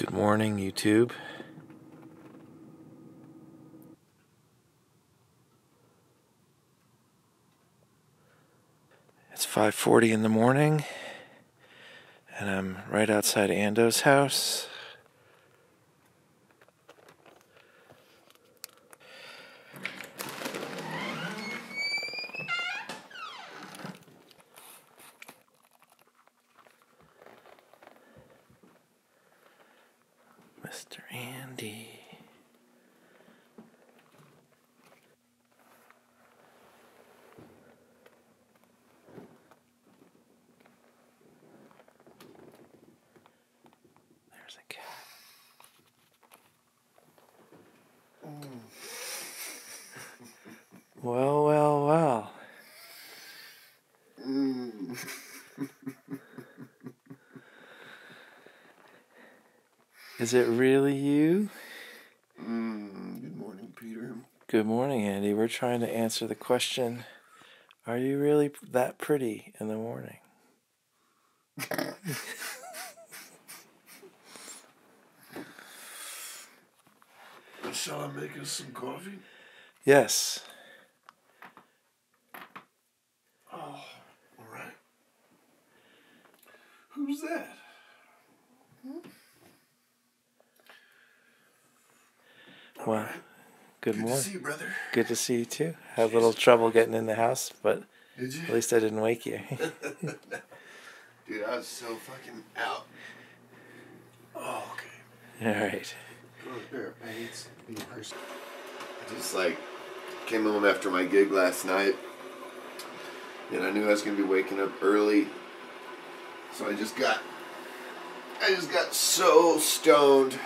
Good morning, YouTube. It's 5:40 in the morning, and I'm right outside Ando's house. Mr. Andy. There's a cat. Well, well, well. Is it really you? Mm, good morning, Peter. Good morning, Andy. We're trying to answer the question Are you really that pretty in the morning? Shall I make us some coffee? Yes. Oh, all right. Who's that? Hmm? Well, good morning. Good to see you, brother. Good to see you too. Had a little trouble getting in the house, but at least I didn't wake you. Dude, I was so fucking out. Oh, okay. All right. A pair of pants. Be a person. I just like came home after my gig last night, and I knew I was gonna be waking up early, so I just got, I just got so stoned,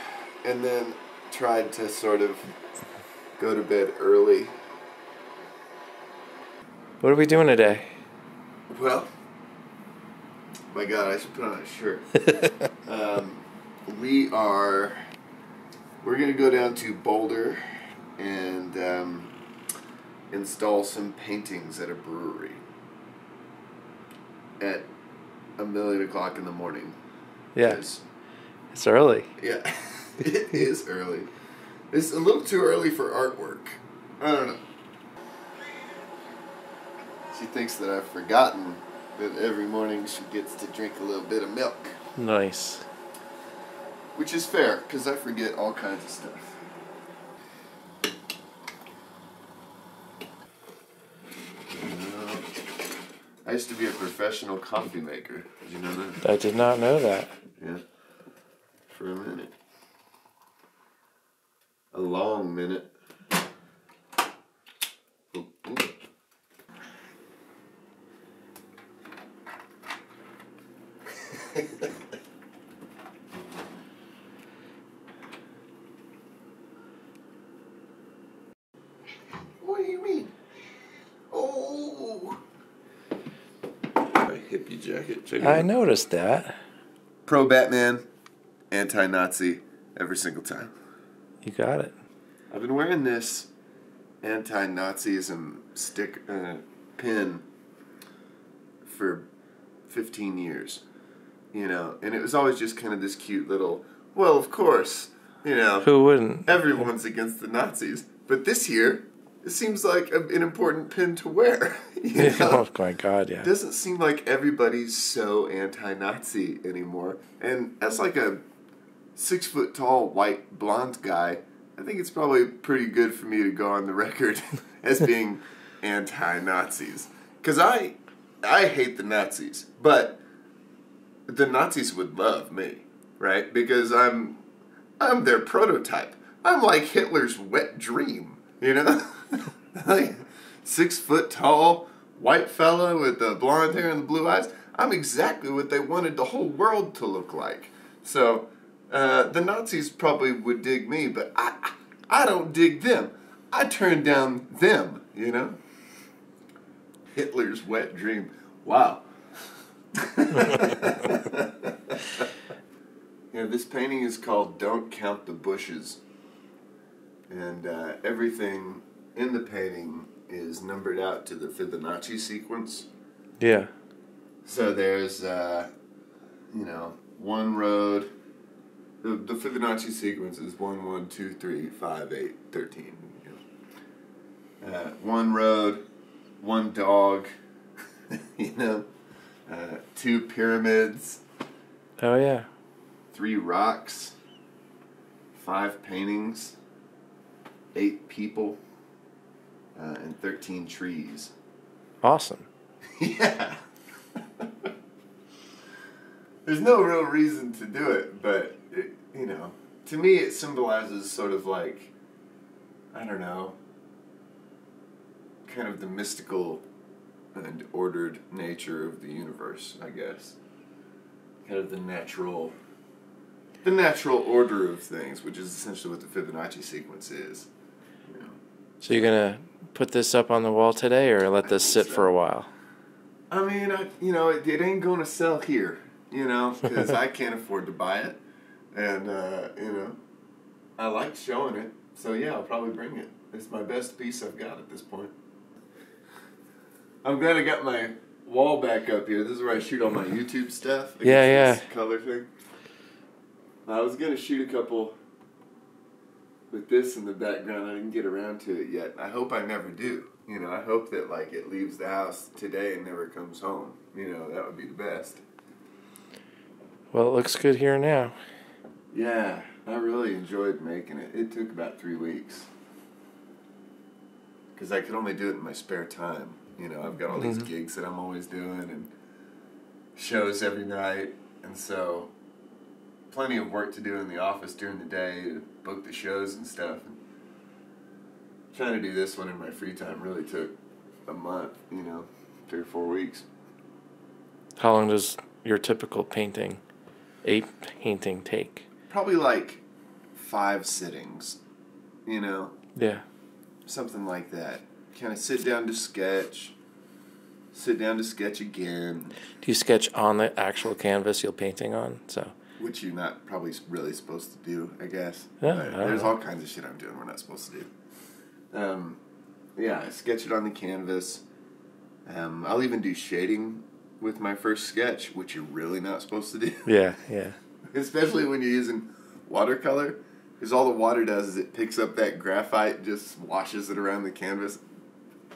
and then tried to sort of go to bed early. What are we doing today? Well, my God, I should put on a shirt. um, we are. We're gonna go down to Boulder and um, install some paintings at a brewery at a million o'clock in the morning. Yeah, 'Cause- it's early. yeah, it is early. It's a little too early for artwork. I don't know. She thinks that I've forgotten that every morning she gets to drink a little bit of milk. Nice. Which is fair, because I forget all kinds of stuff. I used to be a professional coffee maker. Did you know that? I did not know that. Yeah. For a minute. A long minute. Ooh, ooh. What do you mean? Oh! My hippie I noticed that. Pro Batman, anti Nazi every single time. You got it. I've been wearing this anti Nazism stick uh, pin for 15 years, you know, and it was always just kind of this cute little, well, of course, you know, Who wouldn't? everyone's against the Nazis. But this year, it seems like a, an important pin to wear. You know? oh my God! Yeah. It doesn't seem like everybody's so anti-Nazi anymore. And as like a six foot tall white blonde guy, I think it's probably pretty good for me to go on the record as being anti-Nazis. Cause I, I hate the Nazis, but the Nazis would love me, right? Because I'm, I'm their prototype. I'm like Hitler's wet dream, you know? Like six foot tall, white fella with the blonde hair and the blue eyes. I'm exactly what they wanted the whole world to look like. So uh, the Nazis probably would dig me, but I, I don't dig them. I turn down them, you know? Hitler's wet dream. Wow. You know, this painting is called Don't Count the Bushes. And uh, everything in the painting is numbered out to the Fibonacci sequence. Yeah. So there's, uh, you know, one road, The, the Fibonacci sequence is 1, 1, 2, 3, 5, 8, 13. you know. Uh, one road, one dog, you know, uh, two pyramids, Oh yeah. three rocks, five paintings, eight people, uh, and 13 trees. Awesome. yeah. There's no real reason to do it, but it, you know, to me it symbolizes sort of like I don't know, kind of the mystical and ordered nature of the universe, I guess. Kind of the natural the natural order of things, which is essentially what the Fibonacci sequence is. You know. So you're gonna put this up on the wall today, or let this sit for a while? I mean, I, you know, it, it ain't going to sell here, you know, because I can't afford to buy it. And, uh, you know, I like showing it. So, yeah, I'll probably bring it. It's my best piece I've got at this point. I'm glad I got my wall back up here. This is where I shoot all my YouTube stuff. Yeah, yeah. Color thing. I was going to shoot a couple with this in the background. I didn't get around to it yet. I hope I never do. You know, I hope that like it leaves the house today and never comes home. You know, that would be the best. Well, it looks good here now. Yeah, I really enjoyed making it. It took about three weeks because I could only do it in my spare time. You know, I've got all these Mhm. gigs that I'm always doing and shows every night, and so plenty of work to do in the office during the day book the shows and stuff. And Trying to do this one in my free time really took a month. You know, three or four weeks. How long does your typical painting, a painting, take? Probably like five sittings. You know, Yeah. something like that. Kind of sit down to sketch, sit down to sketch again, Do you sketch on the actual canvas you're painting on? So. Which you're not probably really supposed to do, I guess. Yeah, I there's know. all kinds of shit I'm doing we're not supposed to do. Um, yeah, I sketch it on the canvas. Um, I'll even do shading with my first sketch, which you're really not supposed to do, Yeah, yeah. especially when you're using watercolor. Because all the water does is it picks up that graphite, just washes it around the canvas,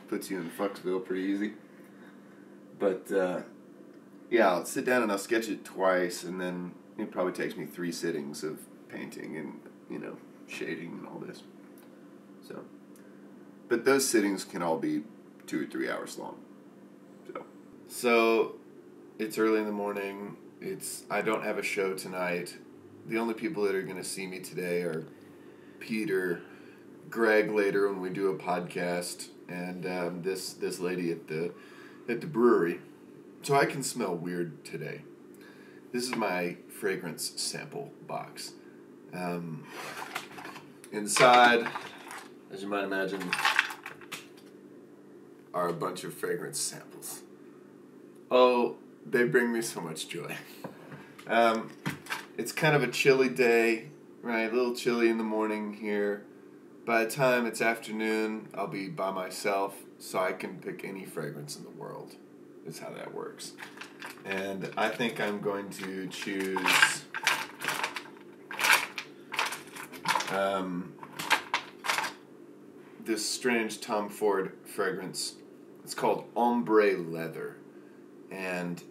puts you in Fucksville pretty easy. But uh, yeah, I'll sit down and I'll sketch it twice, and then it probably takes me three sittings of painting and you know shading and all this. So, but those sittings can all be two or three hours long. So, so it's early in the morning. It's I don't have a show tonight. The only people that are going to see me today are Peter, Greg later when we do a podcast, and um, this this lady at the at the brewery. So I can smell weird today. This is my fragrance sample box. Um, inside, as you might imagine, are a bunch of fragrance samples. Oh, they bring me so much joy. Um, it's kind of a chilly day, right? A little chilly in the morning here. By the time it's afternoon, I'll be by myself, so I can pick any fragrance in the world. Is how that works. And I think I'm going to choose. Um, this strange Tom Ford fragrance. It's called Ombre Leather. And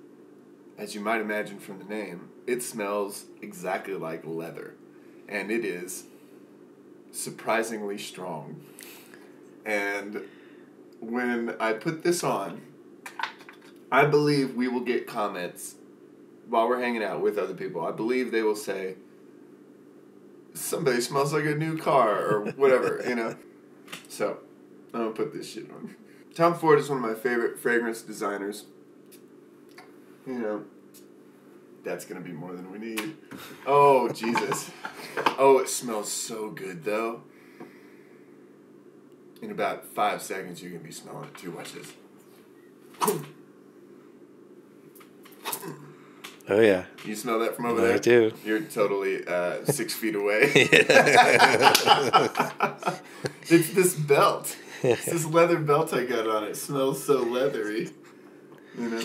as you might imagine from the name, it smells exactly like leather. And it is surprisingly strong. And when I put this on, I believe we will get comments while we're hanging out with other people. I believe they will say, somebody smells like a new car or whatever, you know? So, I'm gonna put this shit on. Tom Ford is one of my favorite fragrance designers. You know, that's gonna be more than we need. Oh, Jesus. Oh, it smells so good though. In about five seconds, you're gonna be smelling it too. Watch this. Oh yeah. You smell that from over I there? do. You're totally uh, six feet away. it's this belt. It's this leather belt I got on. It smells so leathery. You know?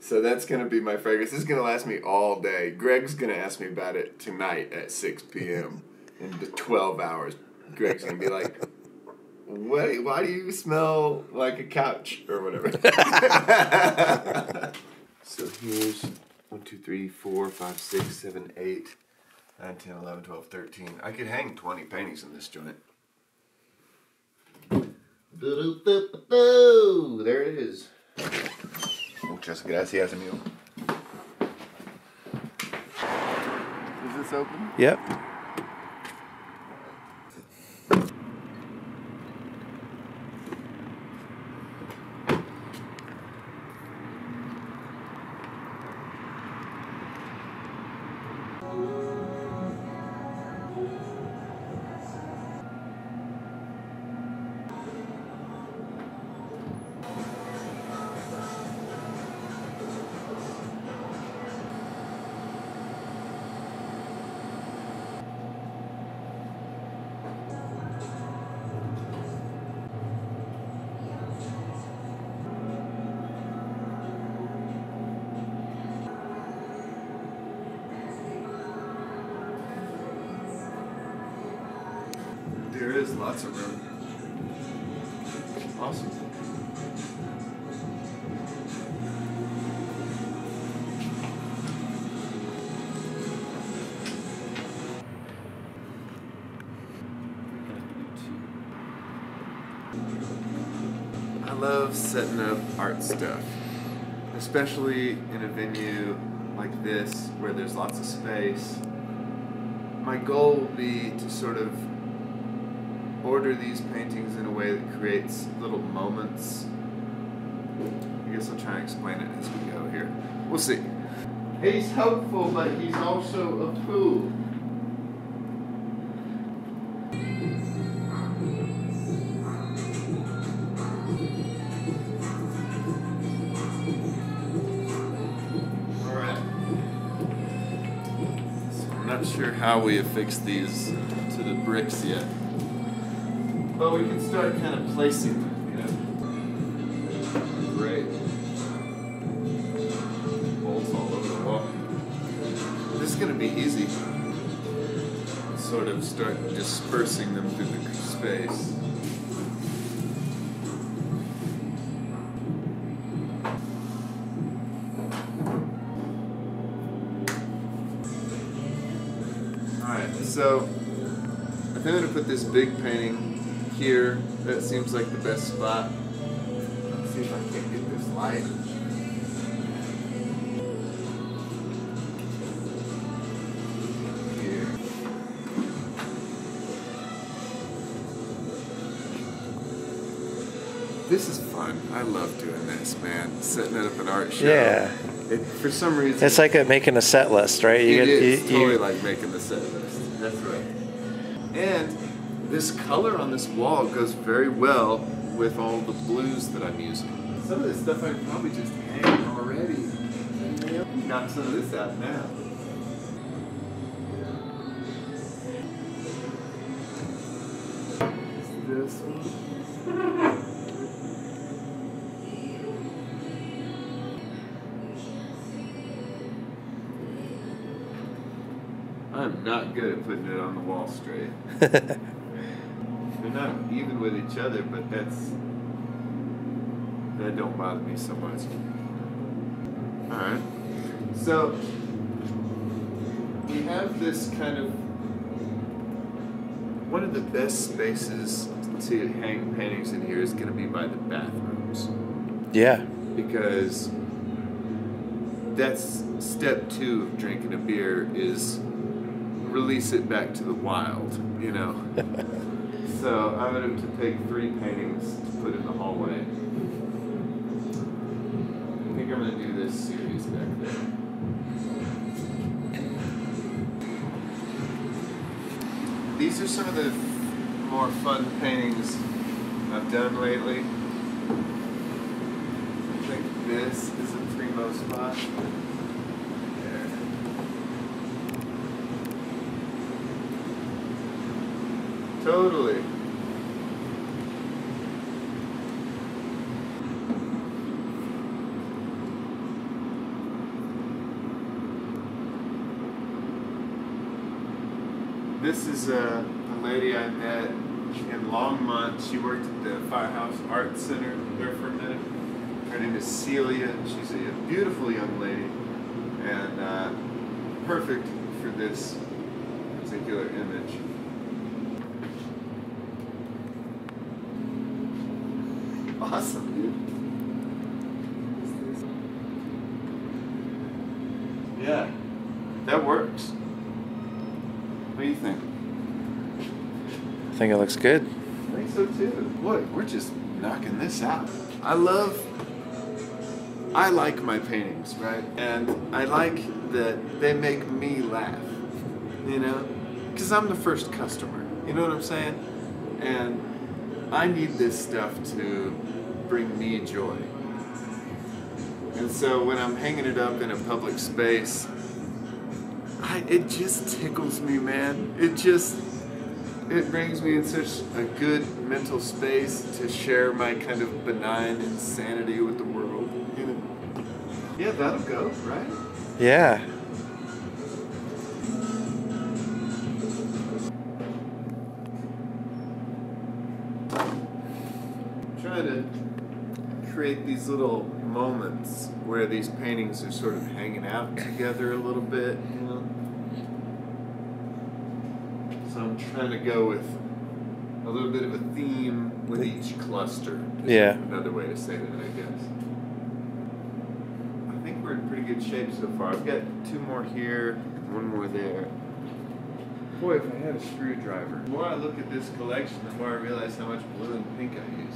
So that's gonna be my fragrance. This is gonna last me all day. Greg's gonna ask me about it tonight at six p.m. in the twelve hours. Greg's gonna be like, "What? Why do you smell like a couch or whatever?" so here's one, two, three, four, five, six, seven, eight, nine, ten, eleven, twelve, thirteen. I could hang twenty paintings in this joint. There it is. Muchas gracias, amigo. Is this open? Yep. There is lots of room. Awesome. I love setting up art stuff, especially in a venue like this where there's lots of space. My goal will be to sort of order these paintings in a way that creates little moments. I guess I'll try and explain it as we go here. We'll see. He's helpful, but he's also a fool. Alright. So I'm not sure how we affix these to the bricks yet. But we can start kind of placing them, you know? Great. Bolts all over the wall. This is going to be easy. Sort of start dispersing them through the space. Alright, so I think I'm gonna put this big painting here. That seems like the best spot. Let's see if I can get this light. Here. This is fun. I love doing this, man. Setting up an art show. Yeah. It, for some reason, It's like a, making a set list, right? it get- is you- totally you- like making the set list. That's right. And this color on this wall goes very well with all the blues that I'm using. Some of this stuff I could probably just hang already. Knock some of this out now. This one. I'm not good at putting it on the wall straight. Even with each other, but that's that don't bother me so much. Alright. So we have this kind of one of the best spaces to hang paintings in here is gonna be by the bathrooms. yeah. Because that's step two of drinking a beer is release it back to the wild, you know. so I'm going to take three paintings to put in the hallway. I think I'm going to do this series back there. These are some of the more fun paintings I've done lately. I think this is a primo spot. Totally. This is a, a lady I met in Longmont. She worked at the Firehouse Art Center there for a minute. Her name is Celia. She's a beautiful young lady and uh, perfect for this particular image. Awesome, dude. Yeah, that works. What do you think? I think it looks good. I think so too. Look, we're just knocking this out. I love. I like my paintings, right? And I like that they make me laugh, you know? Because I'm the first customer, you know what I'm saying? And I need this stuff to bring me joy. And so when I'm hanging it up in a public space, it just tickles me, man. It just it brings me in such a good mental space to share my kind of benign insanity with the world. You know? Yeah, that'll go, right? Yeah. trying to create these little moments where these paintings are sort of hanging out together a little bit, you know. Trying to go with a little bit of a theme with each cluster. Yeah. Another way to say that, I guess. I think we're in pretty good shape so far. I've got two more here, one more there. Boy, if I had a screwdriver. The more I look at this collection, the more I realize how much blue and pink I use.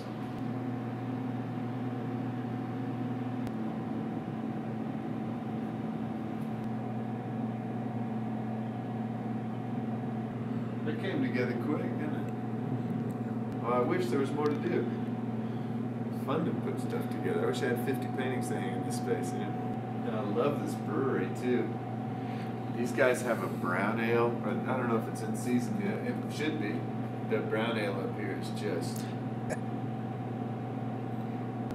Together quick, didn't it? Well, I wish there was more to do. Fun to put stuff together. I wish I had 50 paintings to hang in this space, you know? And I love this brewery, too. These guys have a brown ale, I don't know if it's in season yet. It should be. The brown ale up here is just.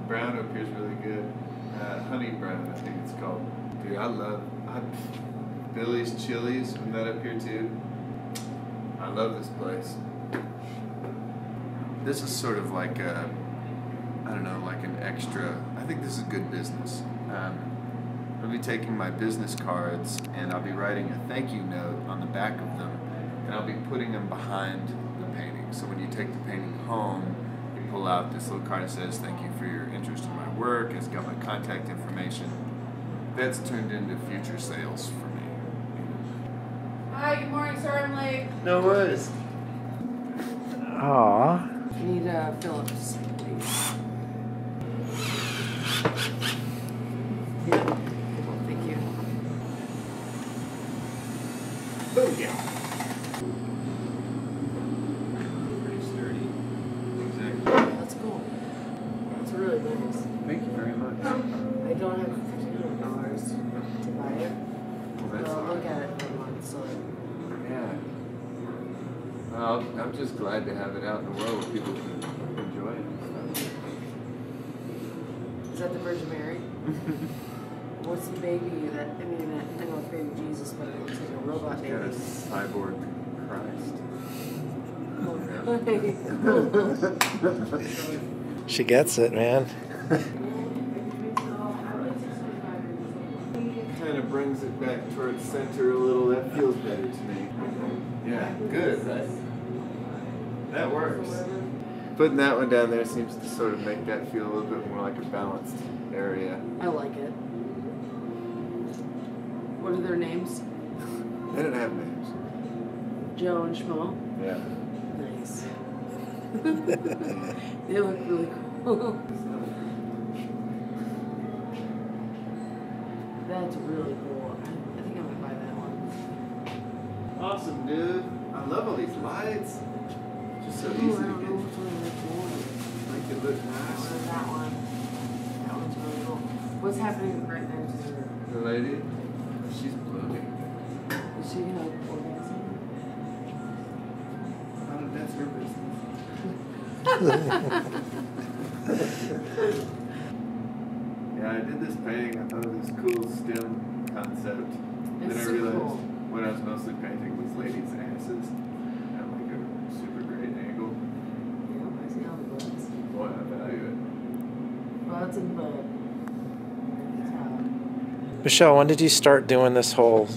brown up here is really good. Uh, honey brown, I think it's called. Dude, I love I, Billy's Chilies. Isn't that up here too? Love this place. This is sort of like a, I don't know, like an extra. I think this is good business. Um, I'll be taking my business cards and I'll be writing a thank you note on the back of them, and I'll be putting them behind the painting. So when you take the painting home, you pull out this little card that says thank you for your interest in my work. It's got my contact information. That's turned into future sales for me. Hi, good morning. Sorry I'm late. No worries. Aw. Need uh, Phillips, please. Thank you. Booyah! Pretty sturdy. Exactly. That's cool. That's really nice. Thank you very much. I don't have fifteen hundred dollars to buy it. Well, But that's I'll all look right. at it for a month, so Yeah. Well, I'm just glad to have it out in the world where people can enjoy it. and stuff. Is that the Virgin Mary? What's the baby that I mean I know it's baby Jesus, but it looks like a robot Got a cyborg Christ. Oh, she gets it, man. kind of brings it back towards center a little. That feels better to me. Yeah, good, right? That works. Putting that one down there seems to sort of make that feel a little bit more like a balanced area. I like it. What are their names? They don't have names. Joe and Shmo. Yeah. Nice. they look really cool. That's really cool. I, I think I'm gonna buy that one. Awesome, dude. I love all these lights. Just so Ooh, easy I to don't know get. which one is cool. Make it look nice. that one? That one's really cool. What's happening right next to? The lady, she's blooming. Is she like orgasm? Um, How did that's her business? Yeah, I did this painting. I thought it was a cool STEM concept. It's then I so realized cool. what I was mostly painting was ladies' asses. misses at like a super great angle. Yeah, I see all the buds. Boy, I value it. Buds and bud. Michelle, when did you start doing this whole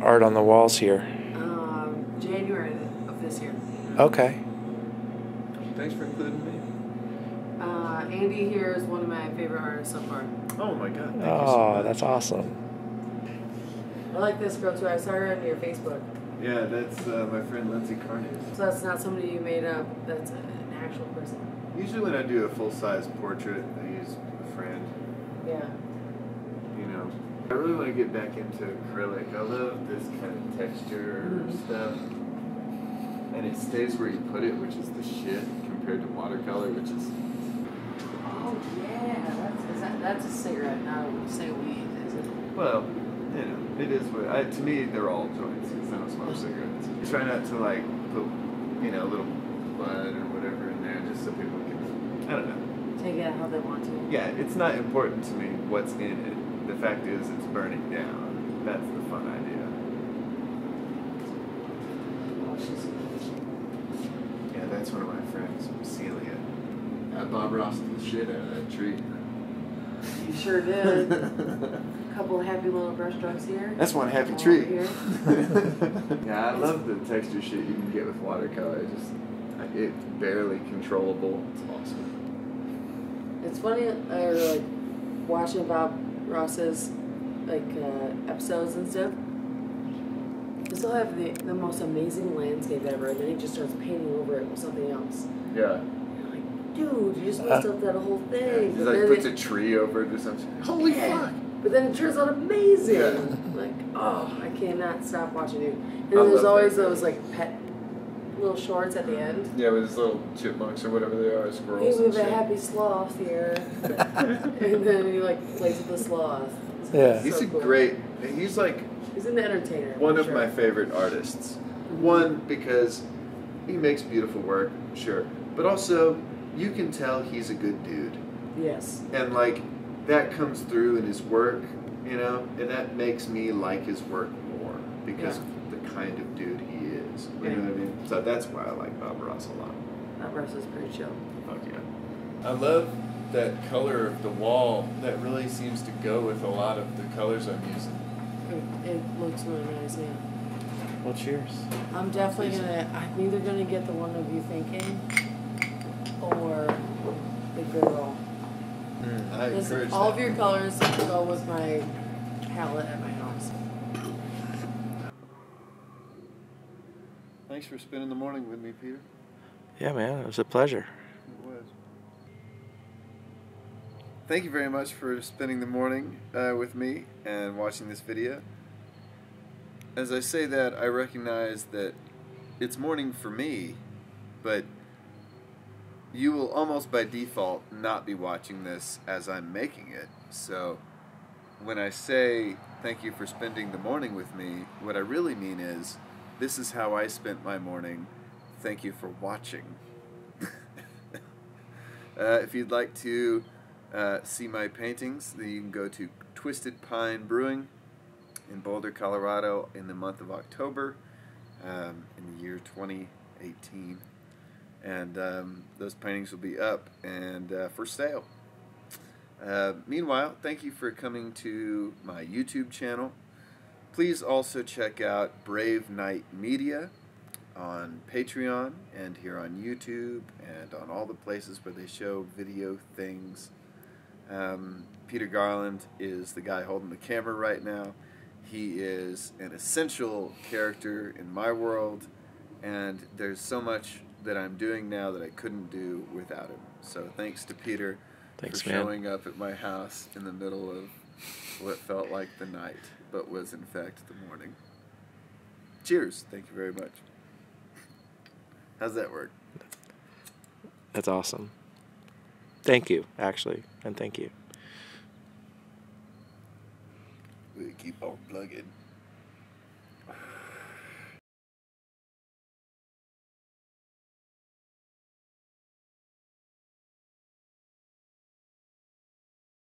art on the walls here? Um, January of this year. Okay. Thanks for including me. Uh, Andy here is one of my favorite artists so far. Oh my god. Thank you so Oh, much. that's awesome. I like this girl too. I saw her on your Facebook. Yeah, that's uh, my friend Lindsay Carnes. So that's not somebody you made up. That's an actual person. Usually when I do a full size portrait, I use a friend. Yeah. You know, I really want to get back into acrylic. I love this kind of texture Mhm. stuff, and it stays where you put it, which is the shit compared to watercolor, which is Oh yeah. That's is that, that's a cigarette, not a say weed, is it? well, you know, it is what I, to me they're all joints because I don't smoke cigarettes. I try not to like put you know a little bud or whatever in there just so people can I don't know. Take it how they want to. Yeah, it's not important to me what's in it. The fact is, it's burning down. That's the fun idea. Yeah, that's one of my friends, Celia. Uh, Bob Ross did the shit out of that tree. You sure did. A Couple happy little brush strokes here. That's one happy tree. yeah, I love the texture shit you can get with watercolor. It just, it's barely controllable. It's awesome. It's funny, I like watching Bob Ross's like uh, episodes and stuff. He'll have the, the most amazing landscape ever, and then he just starts painting over it with something else. Yeah. You're like, dude, you just Uh, messed up that whole yeah. thing. He But like puts it- a tree over it or something. Holy Yeah. fuck! But then it turns out amazing. Yeah. Like, oh, I cannot stop watching it. And I then there's always those like pet little shorts at the end. Yeah, with his little chipmunks or whatever they are, Hey, squirrels we and have a happy sloth here. and then he like plays with the sloth. It's Yeah. He's a cool. great. He's like He's an entertainer. one of sure. my favorite artists. One because he makes beautiful work, sure, but also you can tell he's a good dude, Yes. and like that comes through in his work, you know, and that makes me like his work more because of the kind of dude he is. You know what I mean? So that's why I like Bob Ross a lot. Bob Ross is pretty chill. Fuck yeah. I love that color of the wall. That really seems to go with a lot of the colors I'm using. It, it looks really nice, yeah. Well, cheers. I'm definitely gonna. I'm either gonna get the one of you thinking, or the girl. Hmm. I Because encourage all that. of your colors go with my palette at my house. Thanks for spending the morning with me, Peter. Yeah, man, it was a pleasure. It was. Thank you very much for spending the morning uh, with me and watching this video. As I say that, I recognize that it's morning for me, but you will almost by default not be watching this as I'm making it. So when I say thank you for spending the morning with me, what I really mean is this is how I spent my morning. Thank you for watching. uh, if you'd like to uh, see my paintings, then you can go to Twisted Pine Brewing in Boulder, Colorado in the month of October um, in the year 2018. And um, those paintings will be up and uh, for sale. Uh, meanwhile, thank you for coming to my YouTube channel. Please also check out Brave Knight Media on Patreon and here on YouTube and on all the places where they show video things. Um, Peter Garland is the guy holding the camera right now. He is an essential character in my world, and there's so much that I'm doing now that I couldn't do without him. So thanks to Peter Thanks, for man. showing up at my house in the middle of what felt like the night, but was in fact the morning. Cheers. Thank you very much. How's that work? That's awesome. Thank you, actually, and thank you. We keep on plugging.